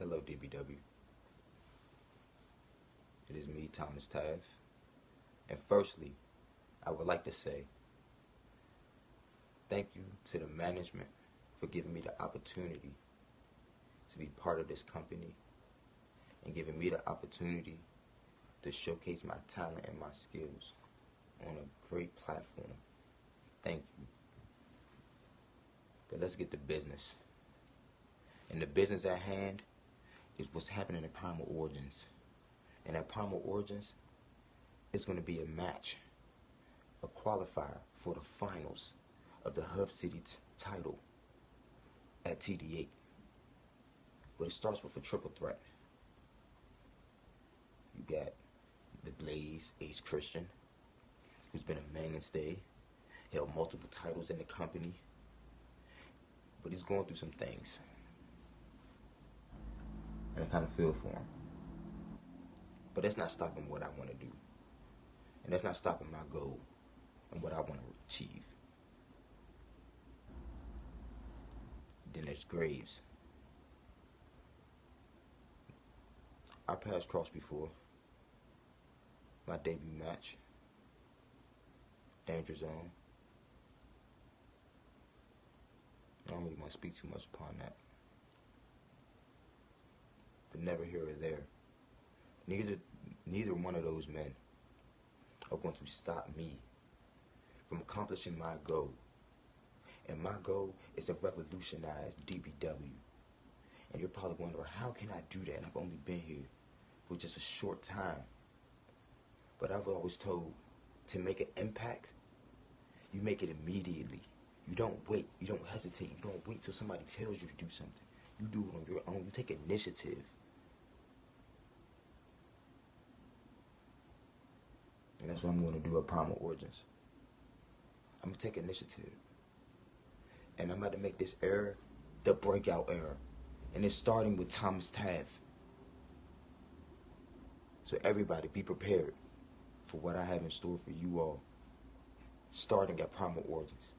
Hello, DBW. It is me, Thomas Taft. And firstly, I would like to say thank you to the management for giving me the opportunity to be part of this company and giving me the opportunity to showcase my talent and my skills on a great platform. Thank you. But let's get to business. And the business at hand is what's happening at Primal Origins. And at Primal Origins, it's going to be a match, a qualifier for the finals of the Hub City title at TD8. But it starts with a triple threat. You got the Blaze, Ace Christian, who's been a mainstay, held multiple titles in the company, but he's going through some things. And I kind of feel for him. But that's not stopping what I want to do. And that's not stopping my goal and what I want to achieve. Then there's Graves. Our paths crossed before. My debut match. Danger Zone. I don't really want to speak too much upon that. Never here or there. Neither neither one of those men are going to stop me from accomplishing my goal. And my goal is to revolutionize DBW. And you're probably wondering, how can I do that? And I've only been here for just a short time. But I've always told to make an impact, you make it immediately. You don't wait. You don't hesitate. You don't wait till somebody tells you to do something. You do it on your own. You take initiative. And that's what I'm going to do at Primal Origins. I'm going to take initiative. And I'm about to make this era the breakout era. And it's starting with Thomas Taft. So everybody be prepared for what I have in store for you all. Starting at Primal Origins.